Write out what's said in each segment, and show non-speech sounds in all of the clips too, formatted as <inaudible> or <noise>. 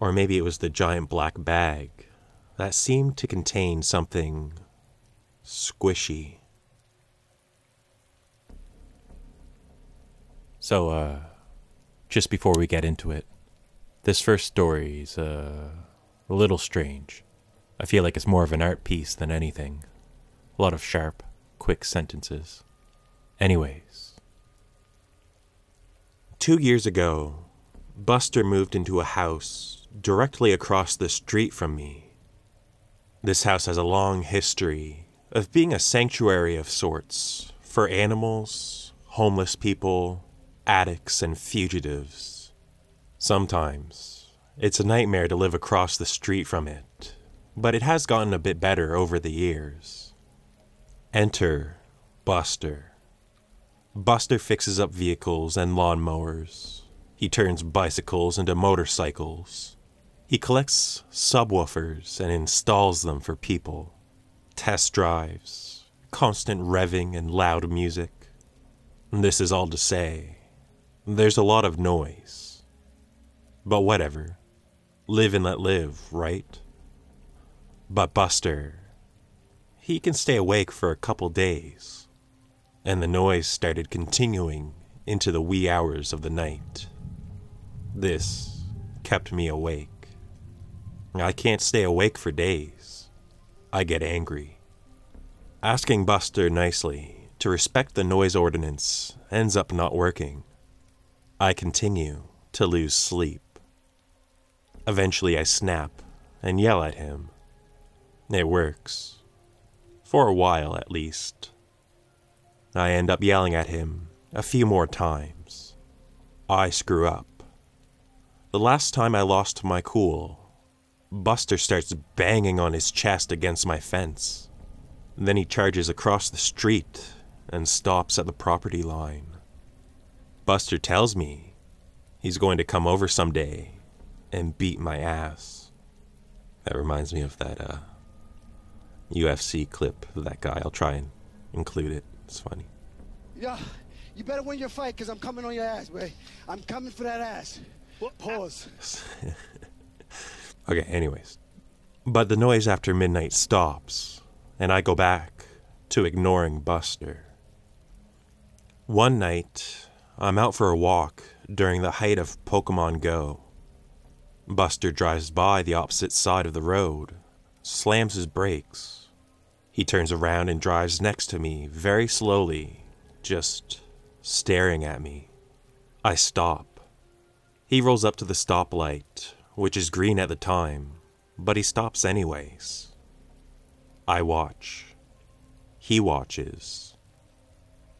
Or maybe it was the giant black bag that seemed to contain something squishy. So, uh, just before we get into it, this first story's uh, a little strange. I feel like it's more of an art piece than anything. A lot of sharp, quick sentences. Anyways, two years ago, Buster moved into a house directly across the street from me. This house has a long history of being a sanctuary of sorts for animals, homeless people, addicts, and fugitives. Sometimes it's a nightmare to live across the street from it, but it has gotten a bit better over the years. Enter Buster. Buster fixes up vehicles and lawnmowers. He turns bicycles into motorcycles. He collects subwoofers and installs them for people. Test drives, constant revving and loud music. This is all to say, there's a lot of noise. But whatever. Live and let live, right? But Buster, he can stay awake for a couple days. And the noise started continuing into the wee hours of the night. This kept me awake. I can't stay awake for days. I get angry. Asking Buster nicely to respect the noise ordinance ends up not working. I continue to lose sleep. Eventually, I snap and yell at him. It works. For a while, at least. I end up yelling at him a few more times. I screw up. The last time I lost my cool, Buster starts banging on his chest against my fence. Then he charges across the street and stops at the property line. Buster tells me he's going to come over someday and beat my ass. That reminds me of that uh, UFC clip of that guy. I'll try and include it. It's funny. Yeah, you better win your fight because I'm coming on your ass, boy. I'm coming for that ass. Pause. <laughs> okay, anyways. But the noise after midnight stops, and I go back to ignoring Buster. One night, I'm out for a walk during the height of Pokemon Go. Buster drives by the opposite side of the road, slams his brakes. He turns around and drives next to me very slowly, just staring at me. I stop. He rolls up to the stoplight, which is green at the time, but he stops anyways. I watch. He watches.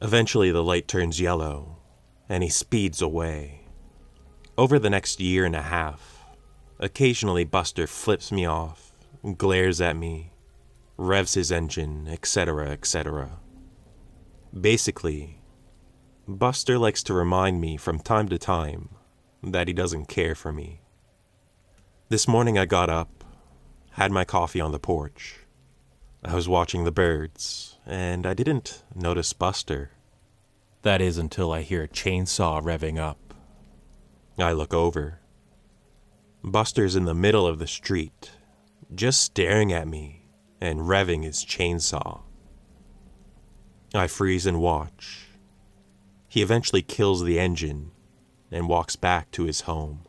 Eventually, the light turns yellow, and he speeds away. Over the next year and a half, occasionally Buster flips me off, glares at me, revs his engine, etc., etc. Basically, Buster likes to remind me from time to time that he doesn't care for me. This morning I got up, had my coffee on the porch. I was watching the birds, and I didn't notice Buster. That is until I hear a chainsaw revving up. I look over. Buster's in the middle of the street, just staring at me and revving his chainsaw. I freeze and watch. He eventually kills the engine and walks back to his home.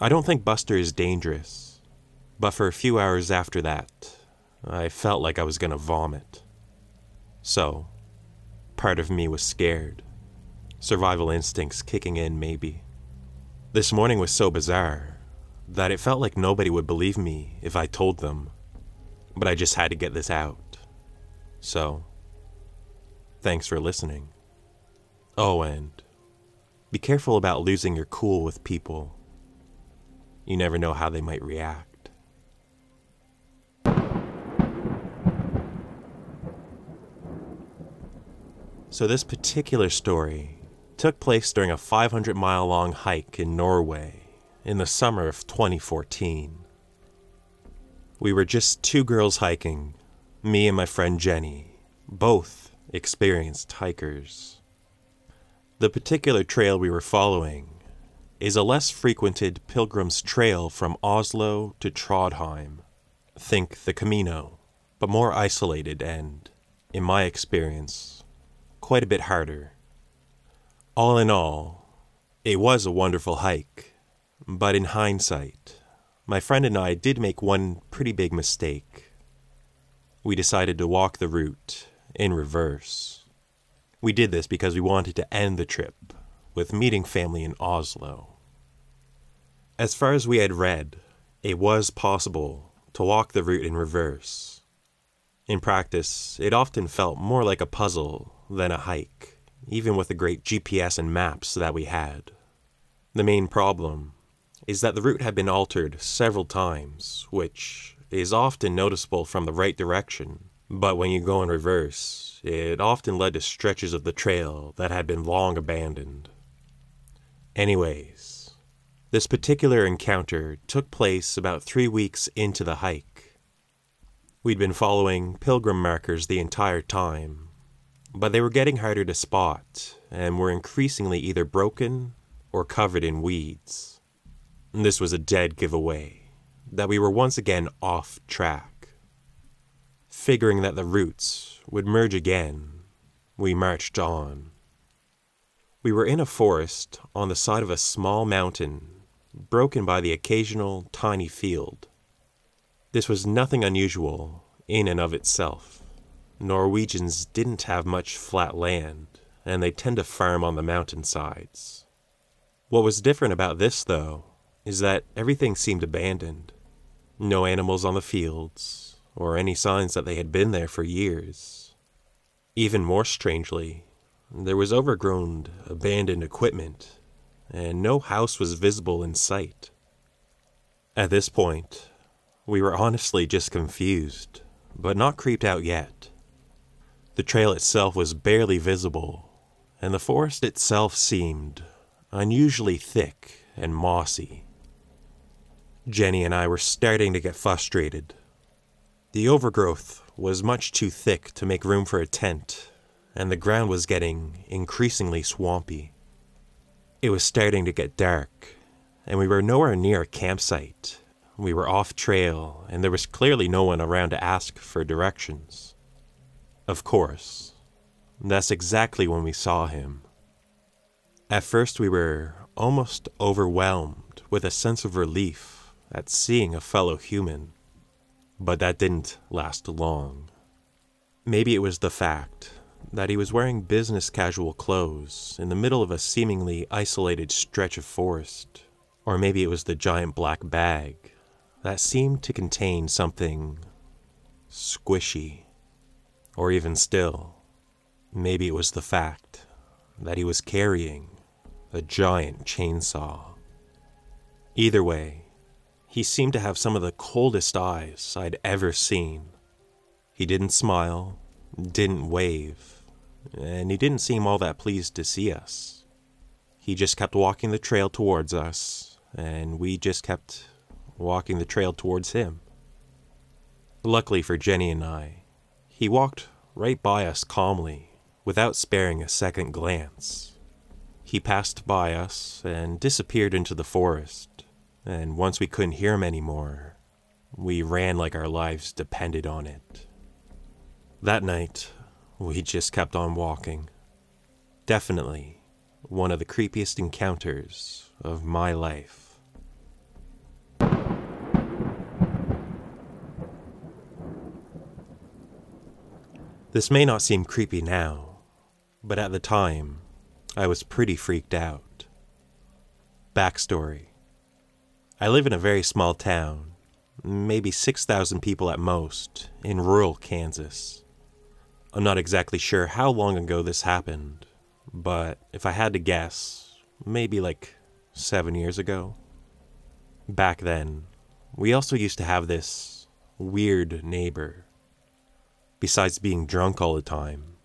I don't think Buster is dangerous, but for a few hours after that, I felt like I was going to vomit. So, part of me was scared. Survival instincts kicking in, maybe. This morning was so bizarre that it felt like nobody would believe me if I told them, but I just had to get this out. So, thanks for listening. Oh, and be careful about losing your cool with people. You never know how they might react. So, this particular story took place during a 500 mile long hike in Norway in the summer of 2014. We were just two girls hiking, me and my friend Jenny, both experienced hikers. The particular trail we were following is a less frequented pilgrim's trail from Oslo to Trondheim. Think the Camino, but more isolated and, in my experience, quite a bit harder. All in all, it was a wonderful hike, but in hindsight, my friend and I did make one pretty big mistake. We decided to walk the route in reverse. We did this because we wanted to end the trip with meeting family in Oslo. As far as we had read, it was possible to walk the route in reverse. In practice, it often felt more like a puzzle than a hike, even with the great GPS and maps that we had. The main problem is that the route had been altered several times, which is often noticeable from the right direction, but when you go in reverse, it often led to stretches of the trail that had been long abandoned. Anyways, this particular encounter took place about three weeks into the hike. We'd been following pilgrim markers the entire time, but they were getting harder to spot and were increasingly either broken or covered in weeds. This was a dead giveaway that we were once again off track. Figuring that the routes would merge again, we marched on. We were in a forest on the side of a small mountain, broken by the occasional tiny field. This was nothing unusual in and of itself. Norwegians didn't have much flat land, and they tend to farm on the mountain sides. What was different about this, though, is that everything seemed abandoned. No animals on the fields, or any signs that they had been there for years. Even more strangely, there was overgrown, abandoned equipment, and no house was visible in sight. At this point, we were honestly just confused, but not creeped out yet. The trail itself was barely visible, and the forest itself seemed unusually thick and mossy. Jenny and I were starting to get frustrated. The overgrowth was much too thick to make room for a tent, and the ground was getting increasingly swampy. It was starting to get dark, and we were nowhere near a campsite. We were off trail, and there was clearly no one around to ask for directions. Of course, that's exactly when we saw him. At first, we were almost overwhelmed with a sense of relief at seeing a fellow human, but that didn't last long. Maybe it was the fact that he was wearing business casual clothes in the middle of a seemingly isolated stretch of forest, or maybe it was the giant black bag that seemed to contain something squishy, or even still, maybe it was the fact that he was carrying a giant chainsaw. Either way, he seemed to have some of the coldest eyes I'd ever seen. He didn't smile, didn't wave, and he didn't seem all that pleased to see us. He just kept walking the trail towards us, and we just kept walking the trail towards him. Luckily for Jenny and I, he walked right by us calmly, without sparing a second glance. He passed by us and disappeared into the forest, and once we couldn't hear him anymore, we ran like our lives depended on it. That night, we just kept on walking. Definitely one of the creepiest encounters of my life. This may not seem creepy now, but at the time, I was pretty freaked out. Backstory I live in a very small town, maybe 6,000 people at most, in rural Kansas. I'm not exactly sure how long ago this happened, but if I had to guess, maybe like seven years ago. Back then, we also used to have this weird neighbor. Besides being drunk all the time,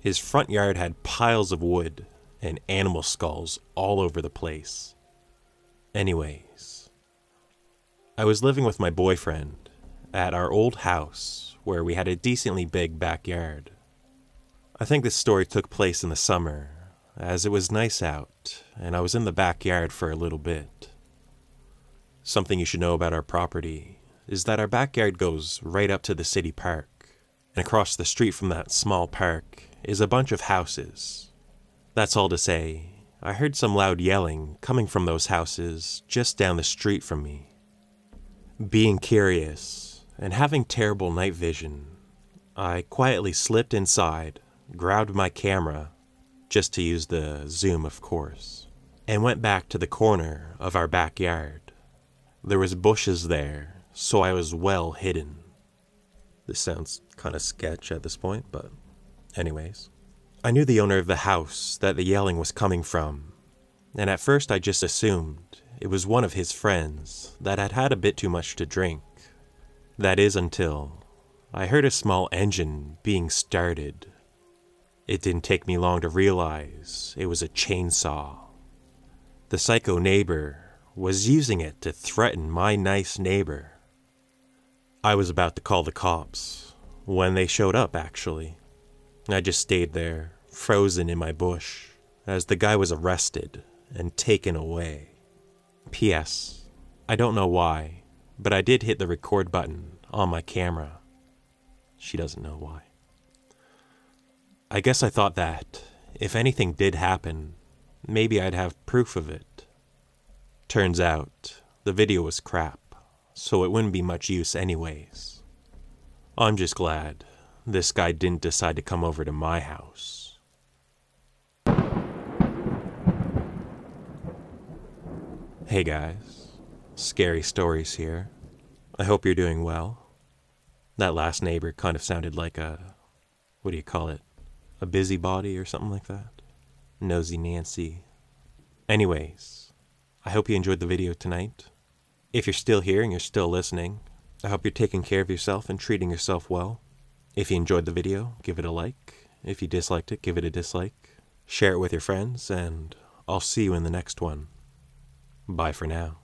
his front yard had piles of wood and animal skulls all over the place. Anyways, I was living with my boyfriend at our old house where we had a decently big backyard. I think this story took place in the summer as it was nice out and I was in the backyard for a little bit. Something you should know about our property is that our backyard goes right up to the city park, and across the street from that small park is a bunch of houses. That's all to say, I heard some loud yelling coming from those houses just down the street from me. Being curious and having terrible night vision, I quietly slipped inside, grabbed my camera, just to use the zoom, of course, and went back to the corner of our backyard. There was bushes there, so I was well hidden. This sounds kind of sketch at this point, but anyways. I knew the owner of the house that the yelling was coming from, and at first I just assumed it was one of his friends that had had a bit too much to drink. That is until I heard a small engine being started. It didn't take me long to realize it was a chainsaw. The psycho neighbor was using it to threaten my nice neighbor. I was about to call the cops when they showed up, actually. I just stayed there, frozen in my bush, as the guy was arrested and taken away. P.S. I don't know why, but I did hit the record button on my camera. She doesn't know why. I guess I thought that, if anything did happen, maybe I'd have proof of it. Turns out, the video was crap, so it wouldn't be much use anyways. I'm just glad this guy didn't decide to come over to my house. Hey guys, scary stories here. I hope you're doing well. That last neighbor kind of sounded like a, what do you call it? A busybody or something like that? Nosy Nancy. Anyways, I hope you enjoyed the video tonight. If you're still here and you're still listening, I hope you're taking care of yourself and treating yourself well. If you enjoyed the video, give it a like. If you disliked it, give it a dislike. Share it with your friends, and I'll see you in the next one. Bye for now.